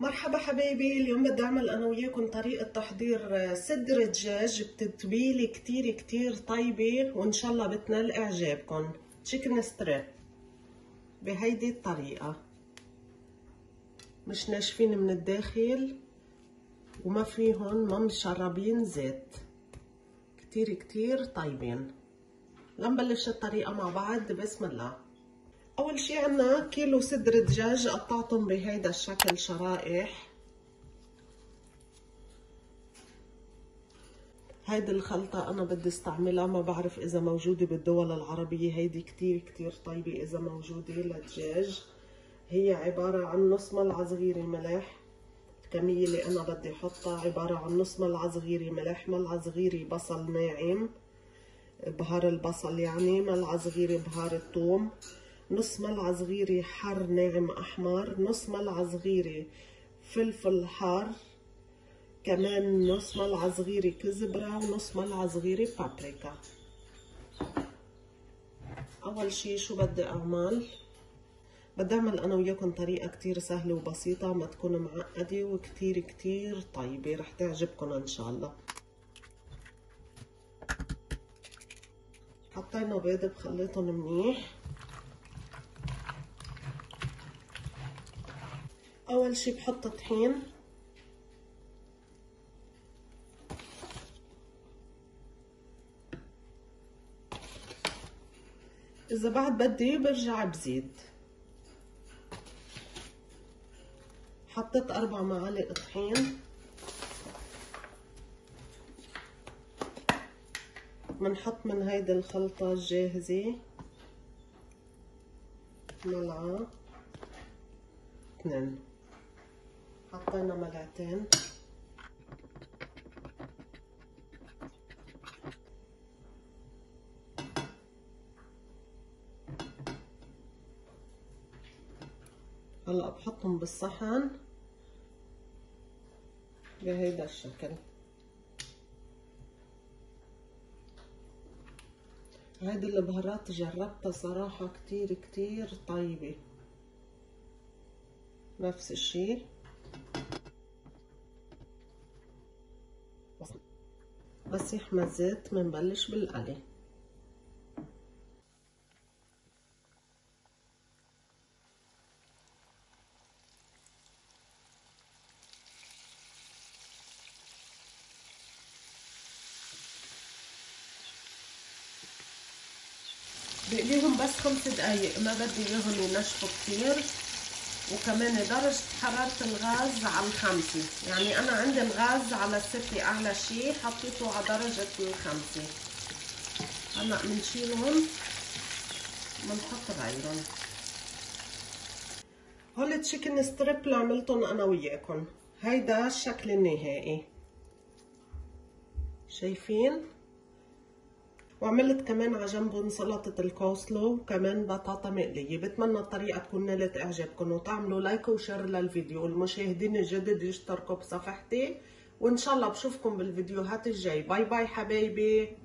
مرحبا حبايبي اليوم بدي أعمل أنا وياكم طريقة تحضير صدر دجاج بتتبيلة كتير كتير طيبة وإن شاء الله بتنال إعجابكم. تشيكن ستريب بهيدي الطريقة. مش ناشفين من الداخل وما فيهم ما مشربين زيت. كتير كتير طيبين. لنبلش الطريقة مع بعض بسم الله. أول شي عنا كيلو صدر دجاج قطعتهم بهيدا الشكل شرائح. هيدي الخلطة أنا بدي استعملها ما بعرف إذا موجودة بالدول العربية. هيدي كتير كتير طيبة إذا موجودة للدجاج. هي عبارة عن نص ملعقة صغيرة ملح. الكمية اللي أنا بدي أحطها عبارة عن نص ملعقة صغيرة ملح ملعقة صغيرة بصل ناعم بهار البصل يعني ملعقة صغيرة بهار الثوم. نص ملعقة صغيرة حر ناعم أحمر نص ملعقة صغيرة فلفل حار كمان نص ملعقة صغيرة كزبرة ونص ملعقة صغيرة بابريكا. أول شي شو بدي أعمل؟ بدي أعمل أنا وياكم طريقة كتير سهلة وبسيطة ما تكون معقدة وكتير كتير طيبة. رح تعجبكم إن شاء الله. حطينا بيض بخليطهم منيح. أول شي بحط طحين إذا بعد بدي برجع بزيد حطيت أربع معالق طحين. بنحط من هيدي الخلطة الجاهزة. ملعقة. اثنين. حطينا ملعقتين. هلا بحطهم بالصحن. بهيدا الشكل هيدي البهارات جربتها صراحة كتير كتير طيبة. نفس الشي. بس يحمى الزيت منبلش بالقلي. بقليهم بس خمس دقايق ما بدي إياهم ينشفوا كتير. وكمان درجة حرارة الغاز على الخمسة. يعني أنا عندي الغاز على الستة أعلى شي حطيته على درجة الخمسة هلأ بنشيلهم بنحط غيرهم هول التشيكن ستريب اللي عملتهم أنا وياكم هيدا الشكل النهائي شايفين؟ وعملت كمان على جنبهم سلطة الكوسلو وكمان بطاطا مقلية. بتمنى الطريقة تكون نالت إعجابكم وتعملوا like و share للفيديو. والمشاهدين الجدد يشتركوا بصفحتي. وإن شاء الله بشوفكم بالفيديوهات الجاي bye bye حبايبي.